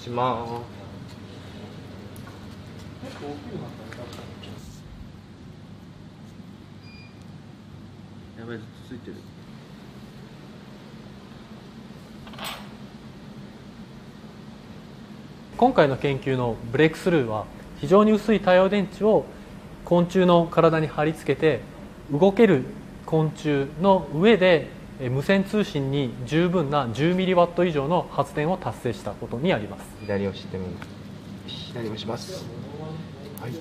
しますやばいずっとついてる。今回の研究のブレイクスルーは非常に薄い太陽電池を昆虫の体に貼り付けて動ける昆虫の上で無線通信に十分な 10mW 以上の発電を達成したことにあります。左押してみる左押します。はい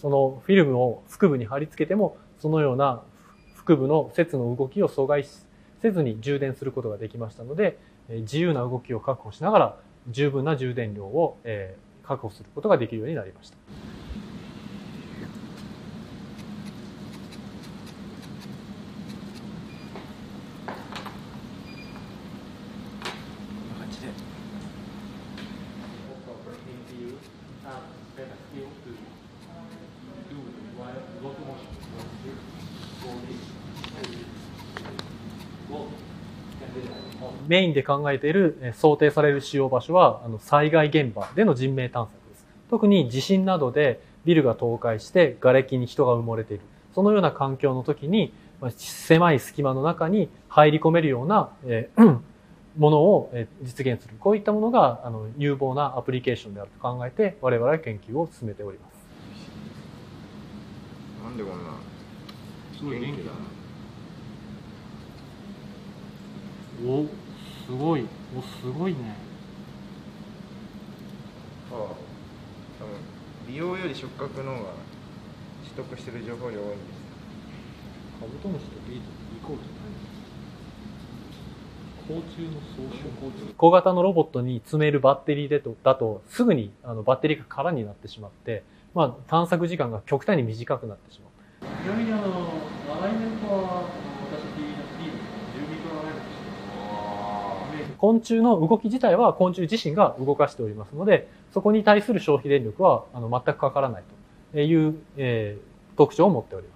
そのフィルムを腹部に貼り付けてもそのような腹部の節の動きを阻害せずに充電することができましたので自由な動きを確保しながら十分な充電量を確保することができるようになりました。メインで考えている想定される使用場所は災害現場での人命探索です。特に地震などでビルが倒壊して瓦礫に人が埋もれている。そのような環境の時に狭い隙間の中に入り込めるような、えー、ものを実現する。こういったものがあの有望なアプリケーションであると考えて我々は研究を進めております。なんでこんな元気だおすごい。おすごいね。ああ多分美容より触覚の方が取得してる情報量多いんです。カブトムシとビートイコールじゃない。甲虫の総称甲虫小型のロボットに積めるバッテリーでとだとすぐにあのバッテリーが空になってしまって、まあ、探索時間が極端に短くなってしまう。ちなみにあのアライメントは昆虫の動き自体は昆虫自身が動かしておりますので、そこに対する消費電力はあの全くかからないという、えー、特徴を持っております。